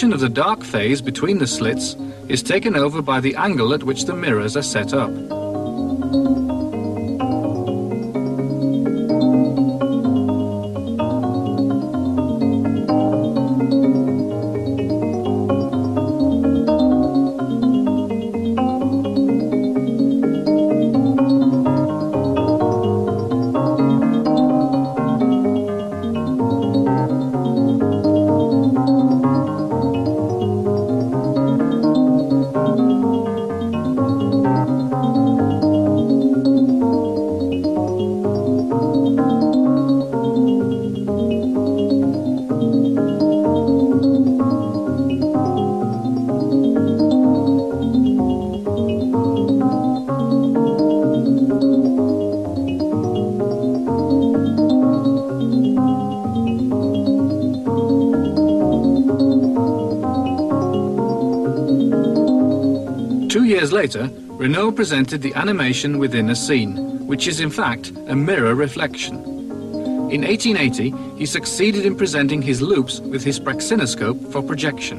function of the dark phase between the slits is taken over by the angle at which the mirrors are set up. Later, Reynaud presented the animation within a scene, which is in fact a mirror reflection. In 1880, he succeeded in presenting his loops with his praxinoscope for projection.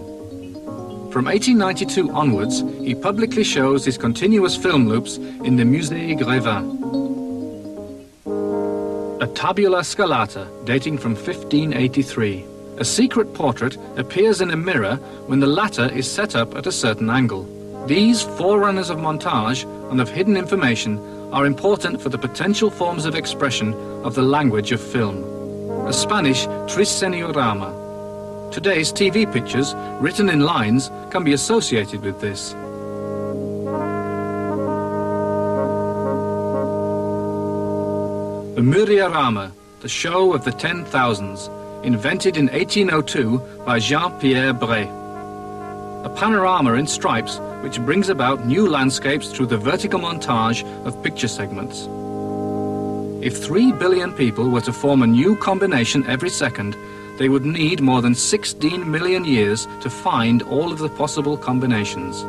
From 1892 onwards, he publicly shows his continuous film loops in the Musée Grévin. A tabula scalata dating from 1583. A secret portrait appears in a mirror when the latter is set up at a certain angle. These forerunners of montage and of hidden information are important for the potential forms of expression of the language of film. A Spanish triseñorama. Today's TV pictures, written in lines, can be associated with this. The Myriorama, the show of the ten thousands, invented in 1802 by Jean-Pierre Bret. A panorama in stripes which brings about new landscapes through the vertical montage of picture segments. If 3 billion people were to form a new combination every second, they would need more than 16 million years to find all of the possible combinations.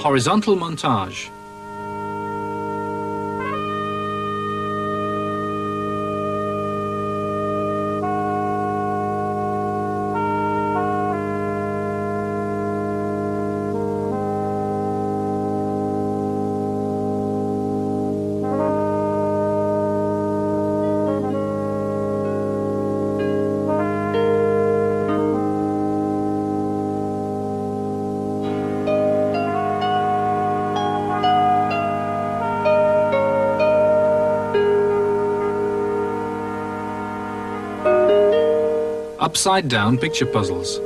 Horizontal montage. Upside down picture puzzles.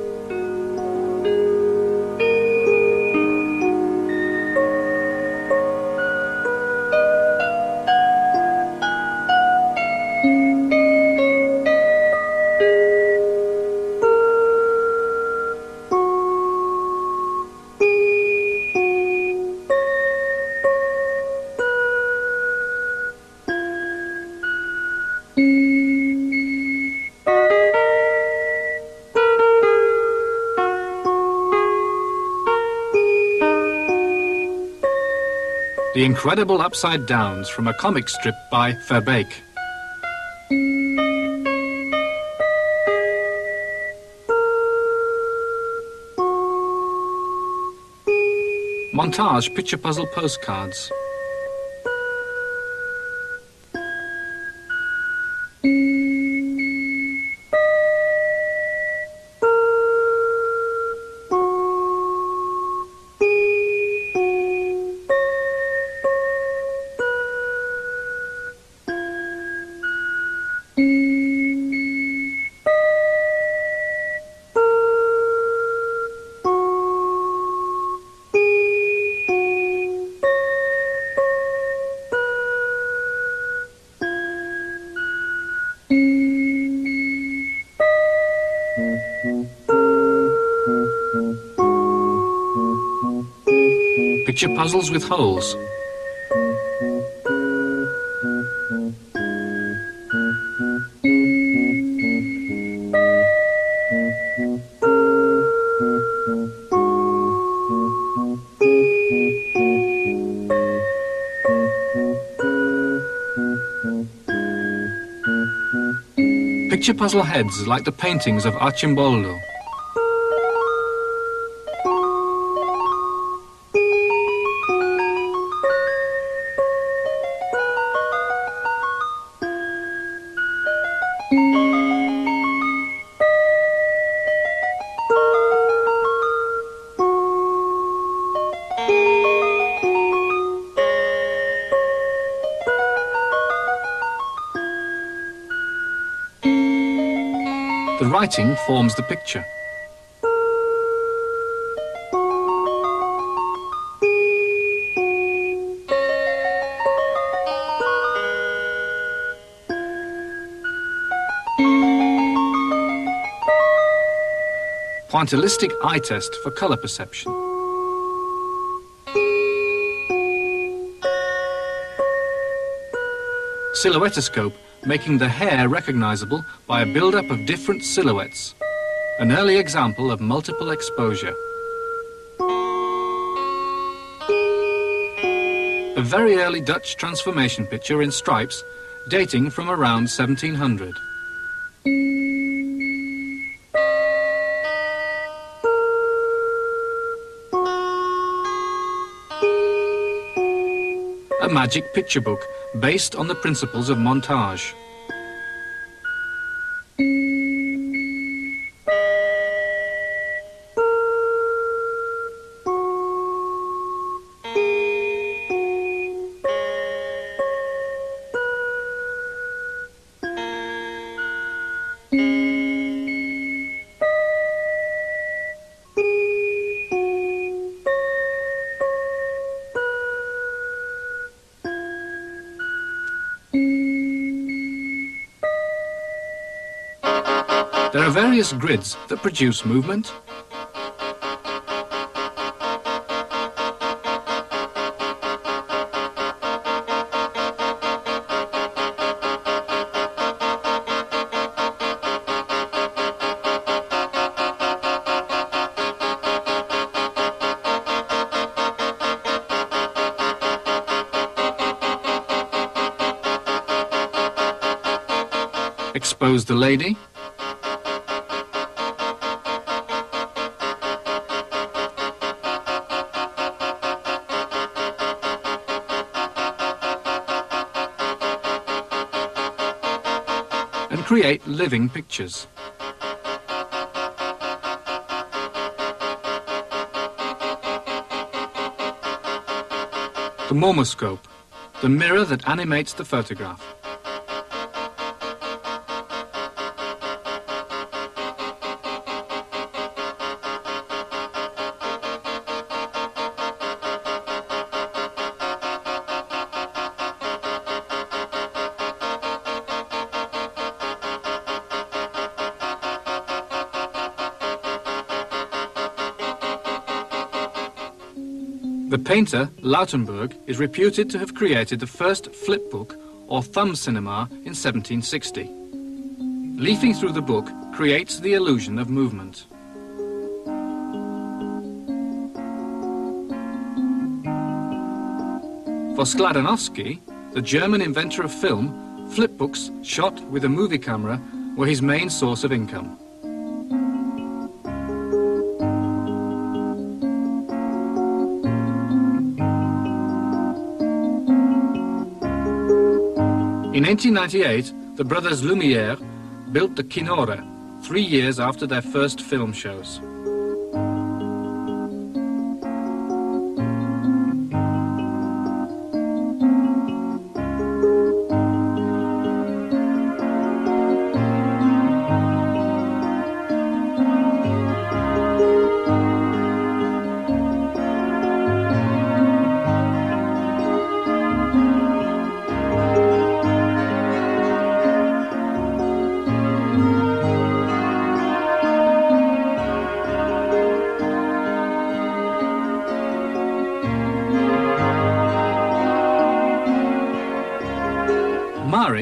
The Incredible Upside Downs from a comic strip by Verbeek. Montage picture puzzle postcards. picture puzzles with holes. Picture puzzle heads like the paintings of Arcimboldo. The writing forms the picture. Pointillistic eye test for color perception. Silhouettoscope making the hair recognizable by a build-up of different silhouettes, an early example of multiple exposure. A very early Dutch transformation picture in stripes dating from around 1700. Magic picture book based on the principles of montage. Various grids that produce movement. Expose the lady. Create living pictures. The mormoscope, the mirror that animates the photograph. The painter, Lautenberg, is reputed to have created the first flip book or thumb cinema in 1760. Leafing through the book creates the illusion of movement. For Skladanowsky, the German inventor of film, flip books shot with a movie camera were his main source of income. In 1898, the brothers Lumiere built the Kinora, three years after their first film shows.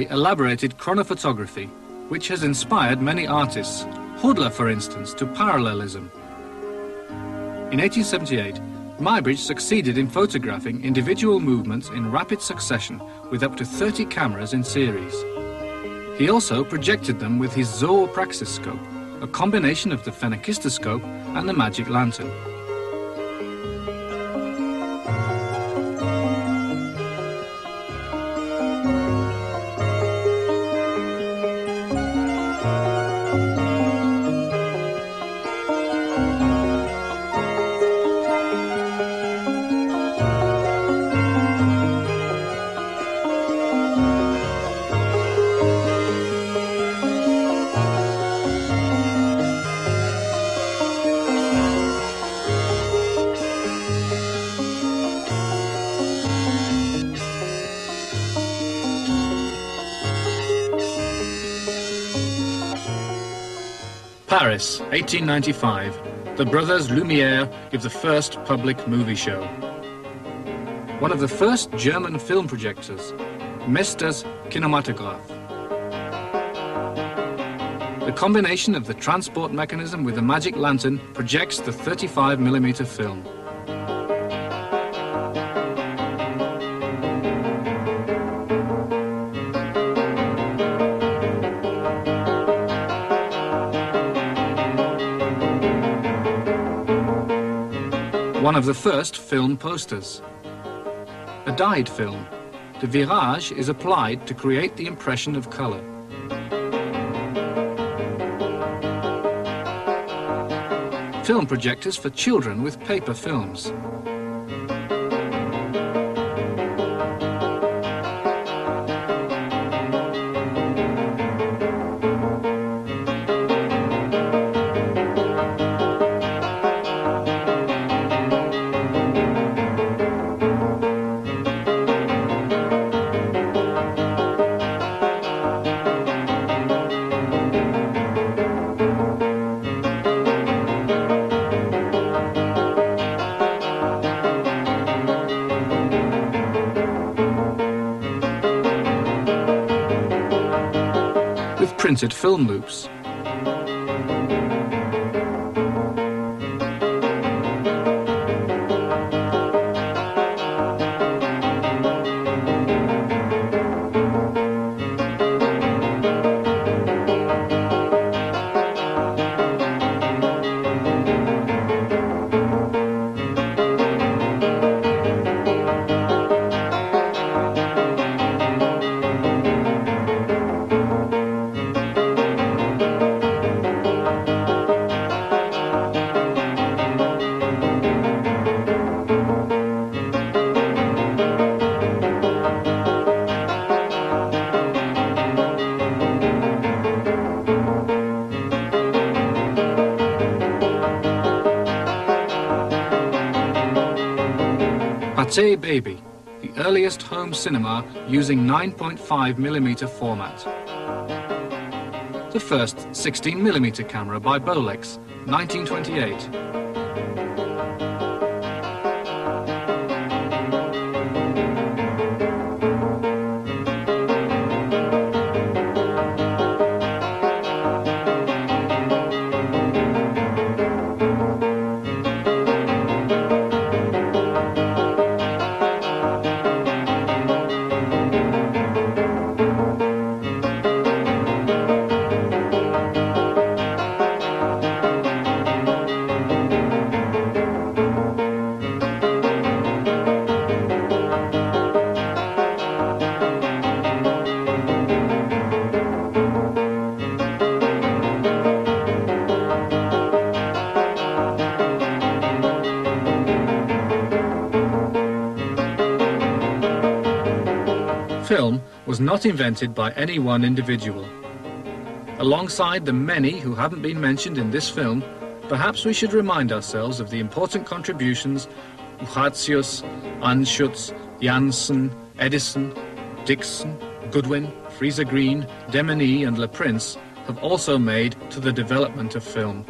Elaborated chronophotography, which has inspired many artists, Hodler, for instance, to parallelism. In 1878, Muybridge succeeded in photographing individual movements in rapid succession with up to 30 cameras in series. He also projected them with his zoopraxiscope, a combination of the phenakistoscope and the magic lantern. Paris, 1895. The brothers Lumiere give the first public movie show. One of the first German film projectors, Messter's Kinematograph. The combination of the transport mechanism with the magic lantern projects the 35mm film. Of the first film posters. A dyed film, the virage is applied to create the impression of color. Film projectors for children with paper films. Printed film loops. Pathé Baby, the earliest home cinema using 9.5mm format. The first 16mm camera by Bolex, 1928. Film was not invented by any one individual. Alongside the many who haven't been mentioned in this film, perhaps we should remind ourselves of the important contributions Uchatius, Anschutz, Janssen, Edison, Dickson, Goodwin, Friese-Greene, Demeny and Le Prince have also made to the development of film.